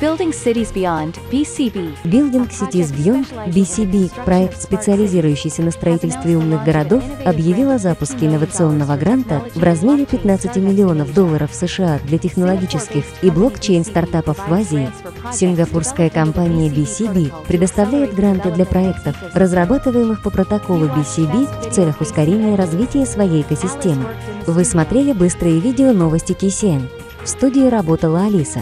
Building Cities Beyond, BCB. Building Cities Beyond, BCB, проект, специализирующийся на строительстве умных городов, объявил о запуске инновационного гранта в размере 15 миллионов долларов США для технологических и блокчейн-стартапов в Азии. Сингапурская компания BCB предоставляет гранты для проектов, разрабатываемых по протоколу BCB в целях ускорения развития своей экосистемы. Вы смотрели быстрые видео новости KCN. В студии работала Алиса.